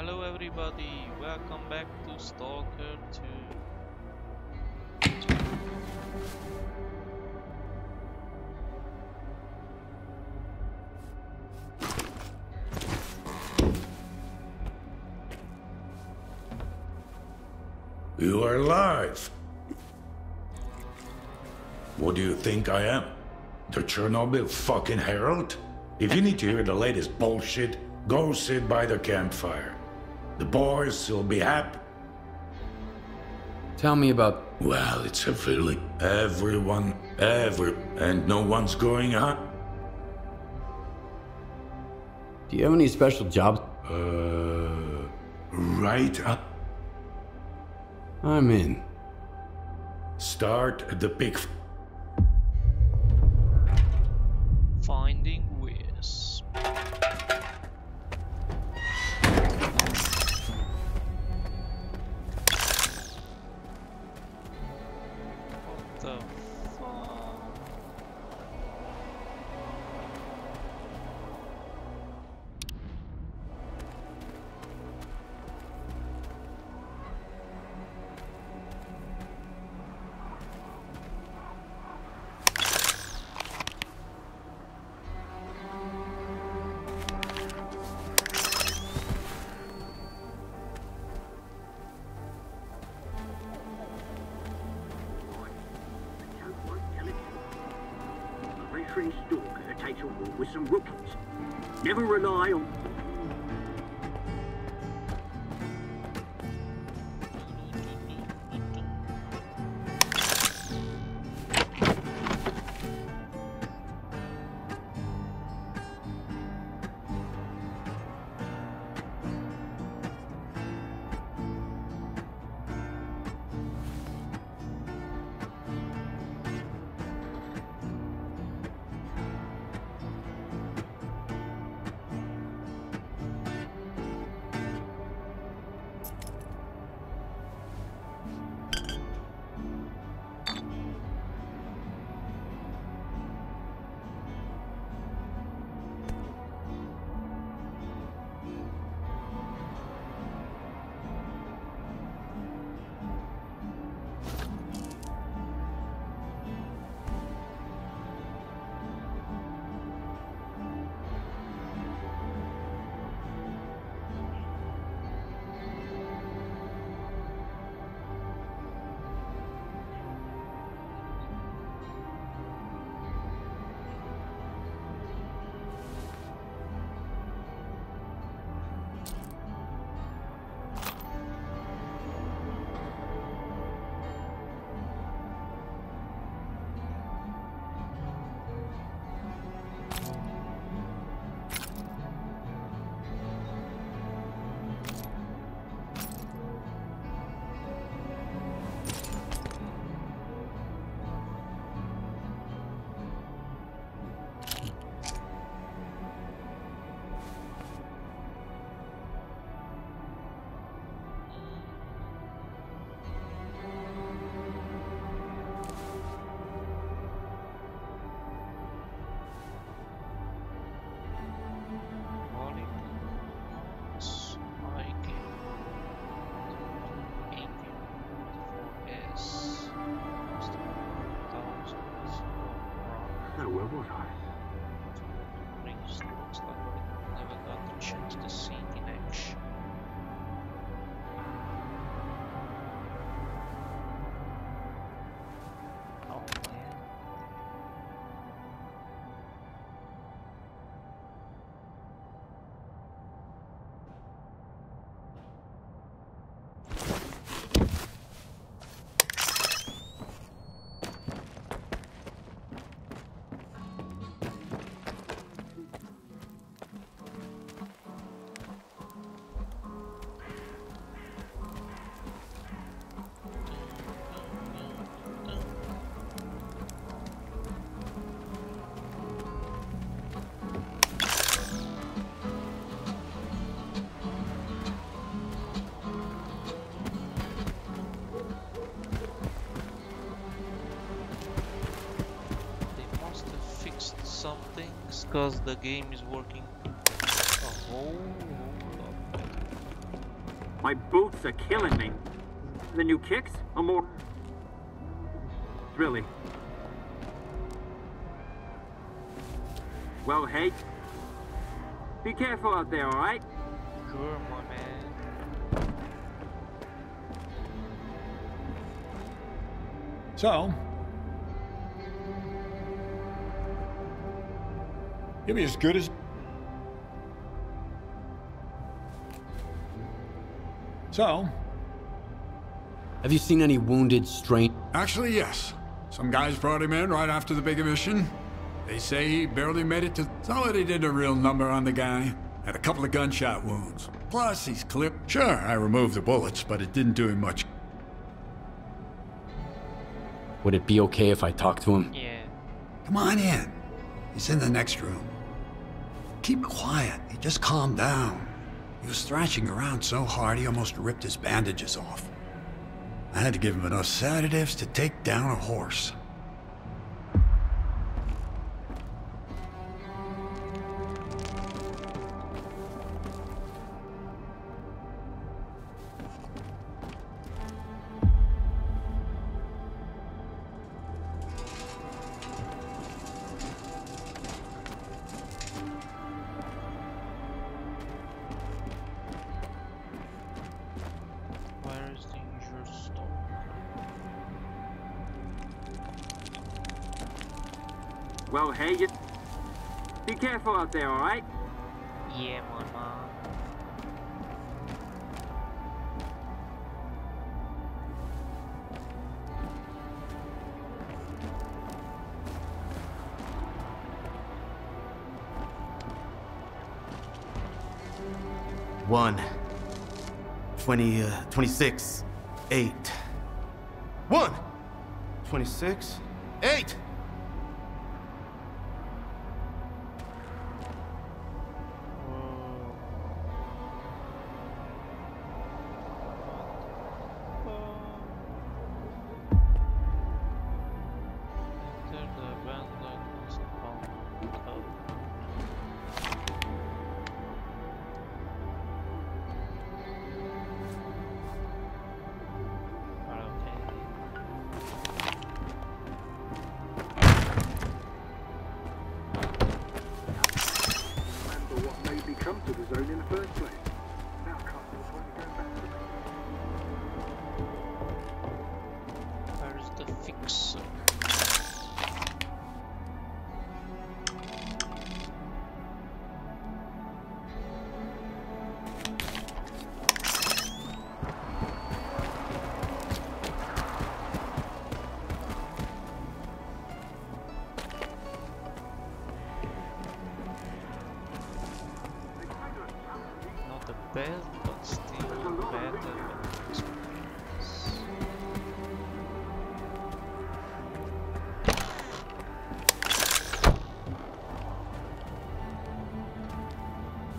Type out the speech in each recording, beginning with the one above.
Hello everybody, welcome back to Stalker 2. You are alive. What do you think I am? The Chernobyl fucking Herald? If you need to hear the latest bullshit, go sit by the campfire. The boys will be happy. Tell me about. Well, it's a feeling. Everyone, every, and no one's going out. Do you have any special jobs? Uh, right up. I'm in. Start at the pig. With some rookies. Never rely on because the game is working a whole lot better. My boots are killing me. The new kicks are more... Really. Well, hey. Be careful out there, alright? Sure, my man. So, you'll be as good as. So, Have you seen any wounded strain? actually, yes. Some guys brought him in right after the big mission. They say he barely made it to. Somebody did a real number on the guy. Had a couple of gunshot wounds. Plus, he's clipped. Sure, I removed the bullets, but it didn't do him much. Would it be okay if I talked to him? Yeah. Come on in. He's in the next room. Keep quiet. He just calmed down. He was thrashing around so hard he almost ripped his bandages off. I had to give him enough sedatives to take down a horse. out there, alright? Yeah, mon mom. One. 20, uh, 26, 8. 1! 26, 8!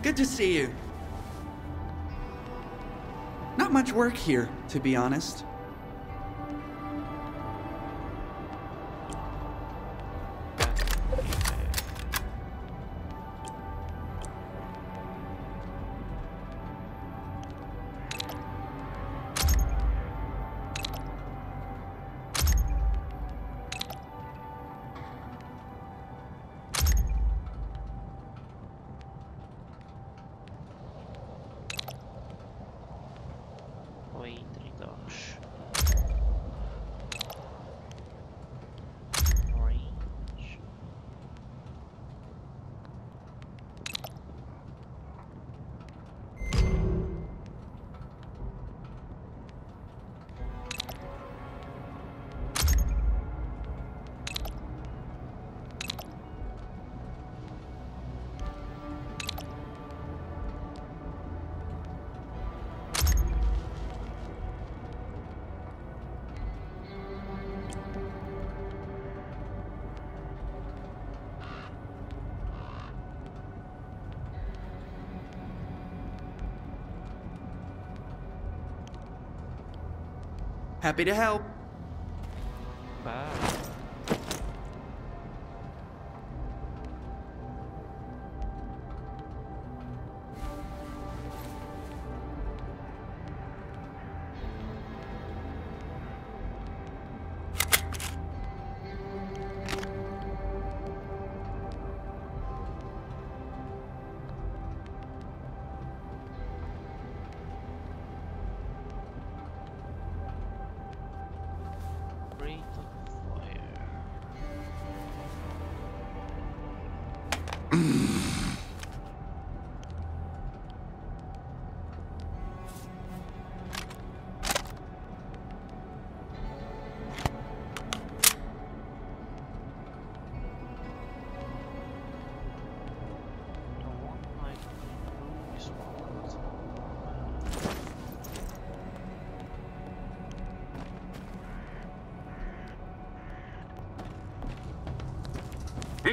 Good to see you. Not much work here, to be honest. Happy to help. Bye.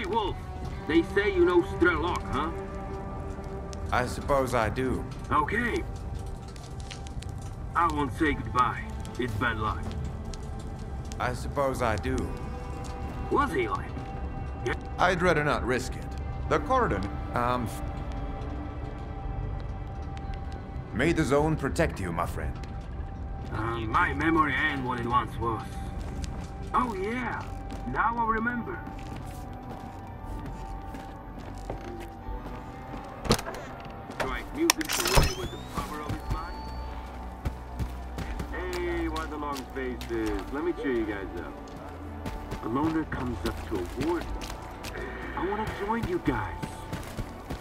Wolf. They say you know Strelok, huh? I suppose I do. Okay. I won't say goodbye. It's bad luck. I suppose I do. Was he like? I'd rather not risk it. The Cordon, um... May the zone protect you, my friend. Um, my memory ain't what it once was. Oh, yeah. Now I remember. Music away with the power of his mind. Hey, why the long faces? Let me cheer you guys up. A loner comes up to a warden. I want to join you guys.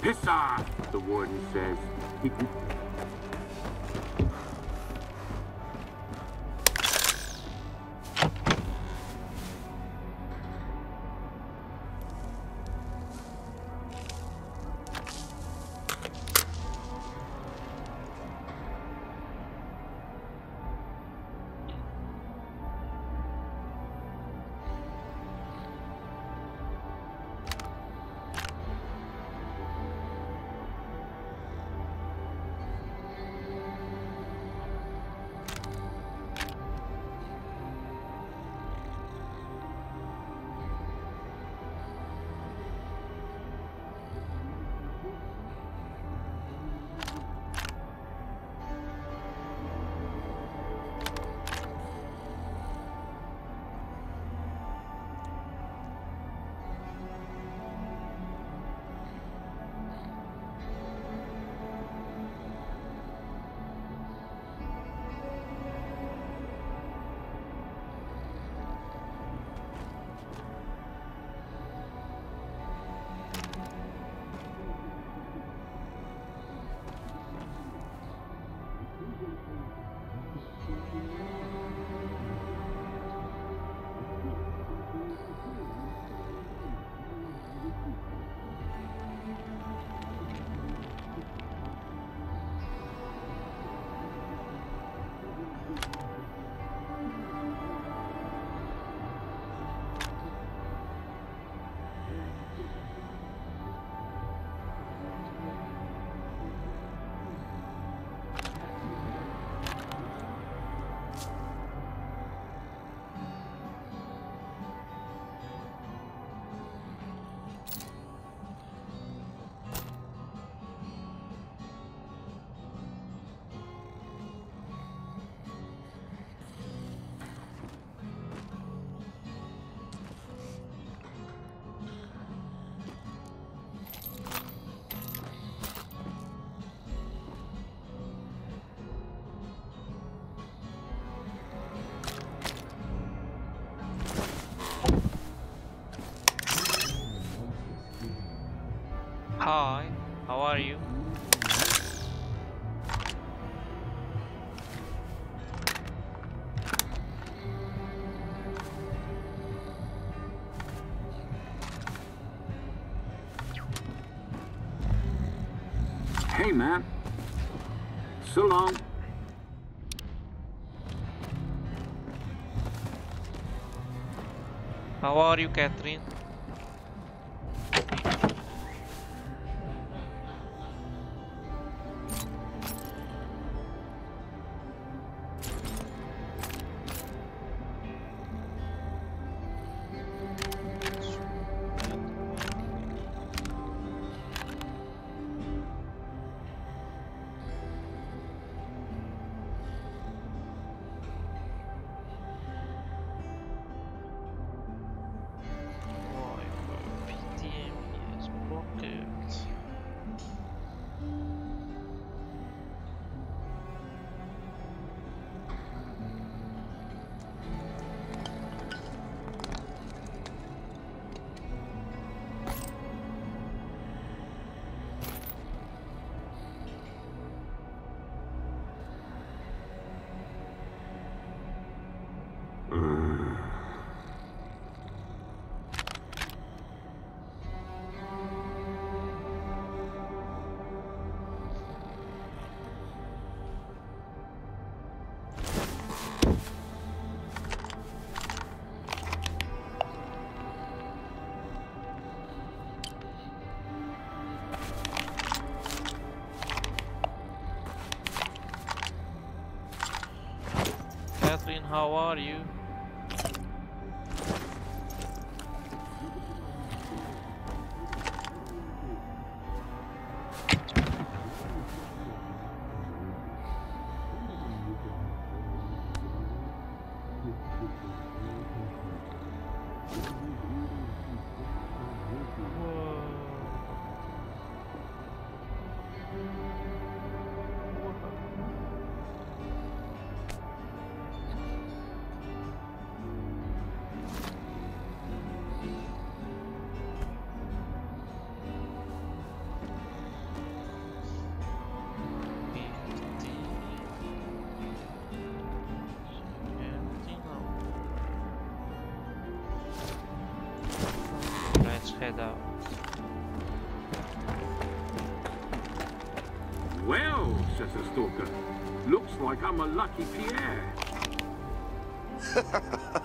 Piss off, the warden says. man. So long. How are you, Catherine? How are you? Head out. Well, says the stalker, looks like I'm a lucky Pierre.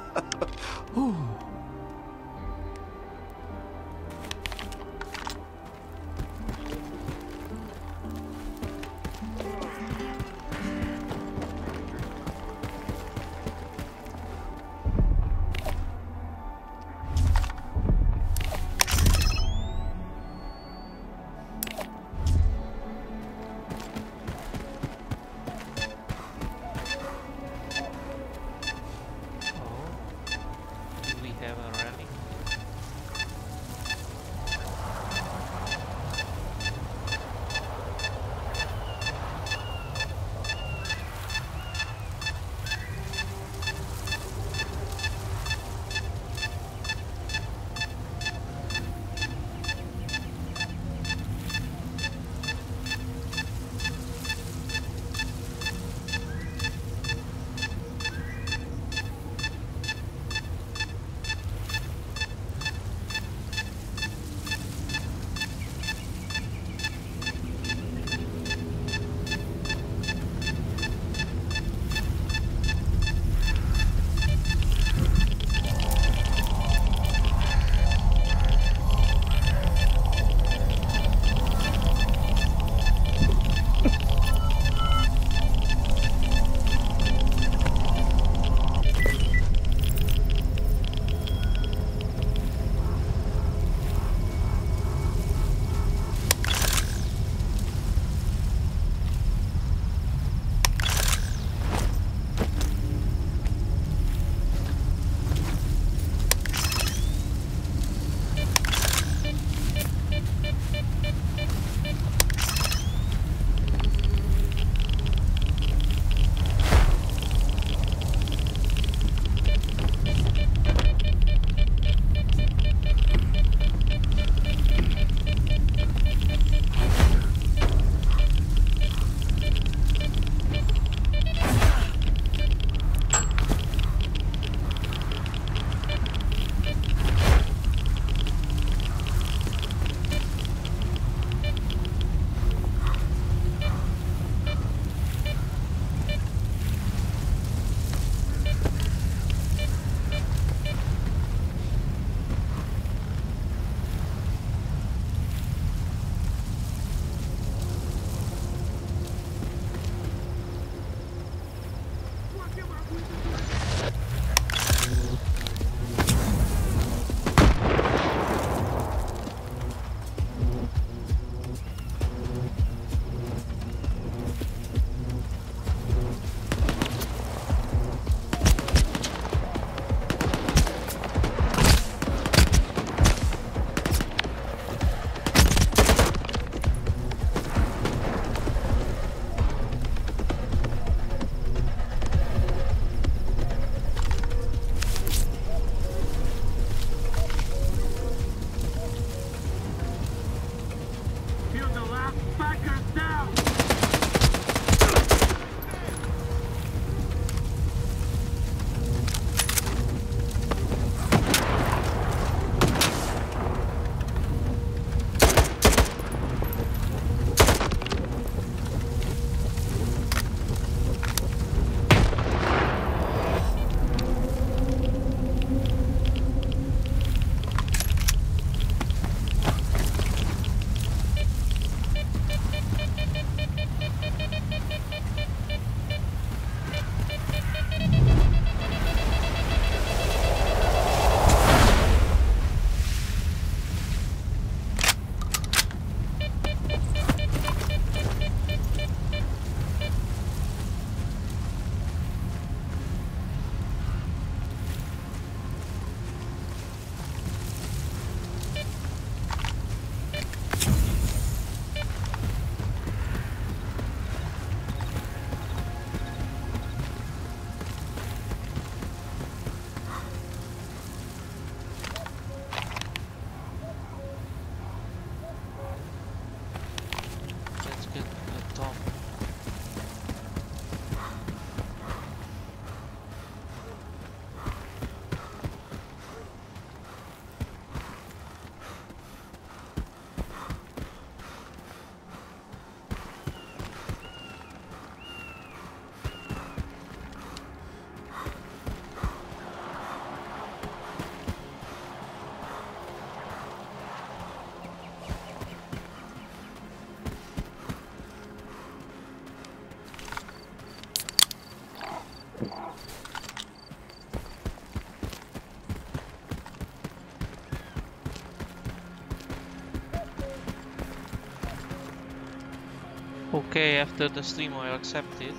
Okay, after the stream I'll accept it.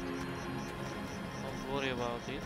Don't worry about it.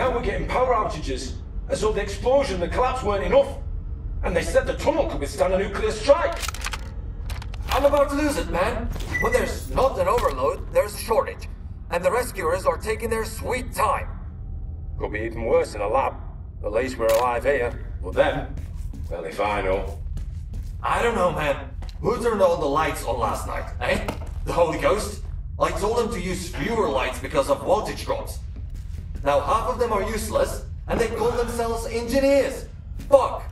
Now we're getting power outages, as though the explosion and the collapse weren't enough. And they said the tunnel could withstand a nuclear strike. I'm about to lose it, man. When there's not an overload, there's a shortage. And the rescuers are taking their sweet time. Could be even worse in a lab. At least we're alive here. But then, well, if I know. I don't know, man. Who turned all the lights on last night, eh? The Holy Ghost? I told them to use fewer lights because of voltage drops. Now half of them are useless, and they call themselves engineers. Fuck!